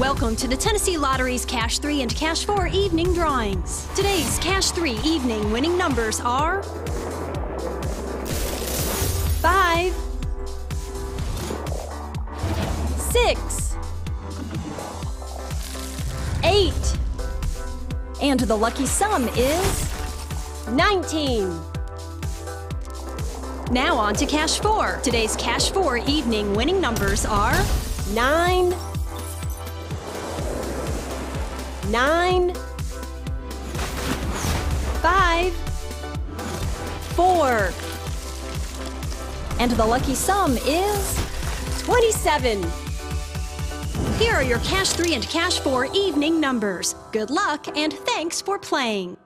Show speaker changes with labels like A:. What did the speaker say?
A: Welcome to the Tennessee Lottery's Cash 3 and Cash 4 evening drawings. Today's Cash 3 evening winning numbers are 5, 6, 8, and the lucky sum is 19. Now on to Cash 4. Today's Cash 4 evening winning numbers are 9, 9, 5, 4. And the lucky sum is 27. Here are your Cash 3 and Cash 4 evening numbers. Good luck and thanks for playing.